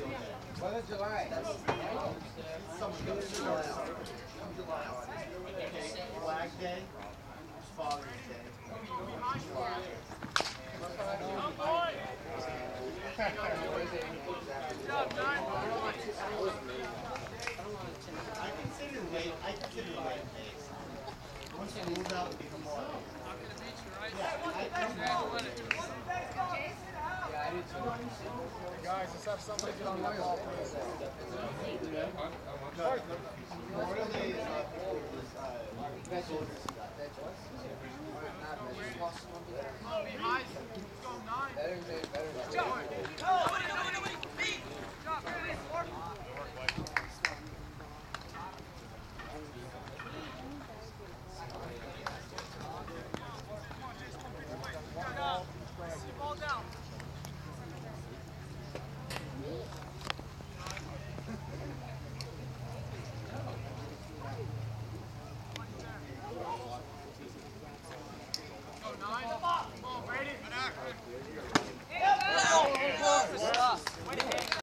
19. This Fourth of July, of July. Flag Day, Father's Day. I consider late, I consider late days. Once you move out, even more. Yeah, I come Yeah, Guys, let's have somebody get on that ball. Better, better, better. Ready?